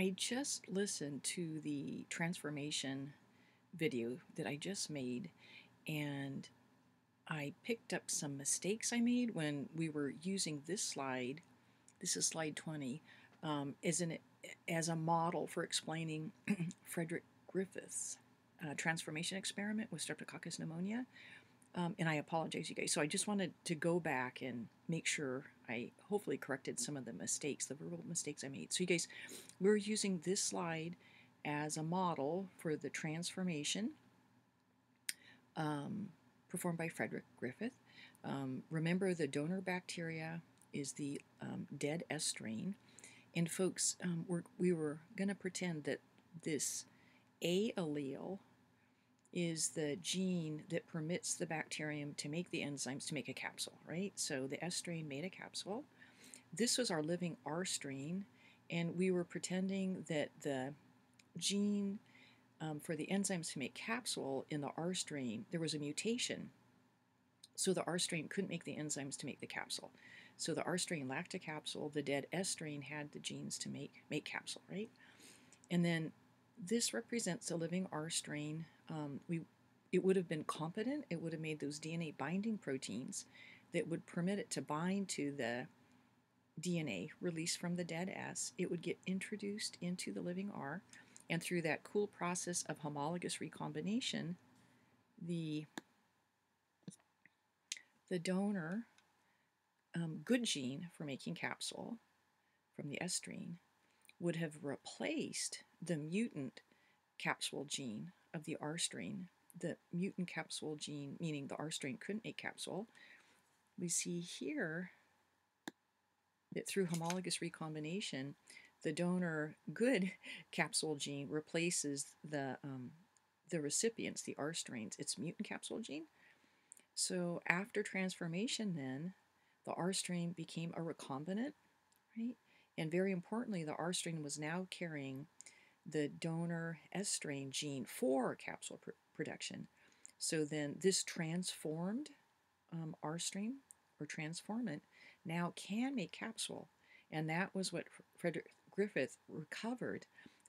I just listened to the transformation video that I just made, and I picked up some mistakes I made when we were using this slide. This is slide 20, um, as, an, as a model for explaining Frederick Griffith's uh, transformation experiment with Streptococcus pneumonia. Um, and I apologize, you guys. So I just wanted to go back and make sure I hopefully corrected some of the mistakes, the verbal mistakes I made. So you guys, we're using this slide as a model for the transformation um, performed by Frederick Griffith. Um, remember, the donor bacteria is the um, dead S strain. And folks, um, we're, we were going to pretend that this A allele is the gene that permits the bacterium to make the enzymes to make a capsule, right? So the S strain made a capsule. This was our living R strain, and we were pretending that the gene um, for the enzymes to make capsule in the R strain, there was a mutation. So the R strain couldn't make the enzymes to make the capsule. So the R strain lacked a capsule. The dead S strain had the genes to make make capsule, right? And then this represents a living R strain. Um, we, it would have been competent. It would have made those DNA binding proteins that would permit it to bind to the DNA released from the dead S. It would get introduced into the living R, and through that cool process of homologous recombination, the the donor um, good gene for making capsule from the S strain would have replaced the mutant capsule gene of the R strain. The mutant capsule gene, meaning the R strain couldn't make capsule. We see here that through homologous recombination, the donor good capsule gene replaces the um, the recipient's, the R strains, its mutant capsule gene. So after transformation, then the R strain became a recombinant, right? And very importantly, the R strain was now carrying the donor S strain gene for capsule pr production. So then this transformed um, R strain or transformant now can make capsule. And that was what Frederick Griffith recovered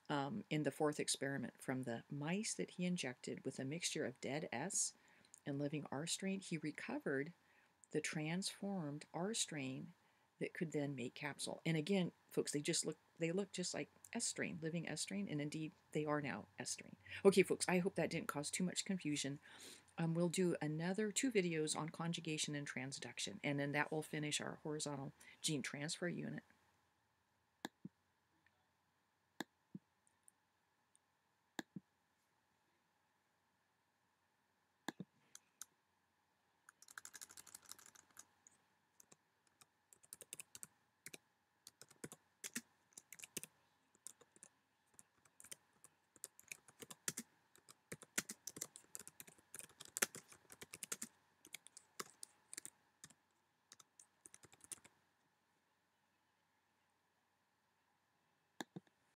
um, in the fourth experiment from the mice that he injected with a mixture of dead S and living R strain. He recovered the transformed R strain that could then make capsule. And again, folks, they just look they look just like S strain, living S strain, and indeed they are now S strain. Okay, folks, I hope that didn't cause too much confusion. Um, we'll do another two videos on conjugation and transduction, and then that will finish our horizontal gene transfer unit.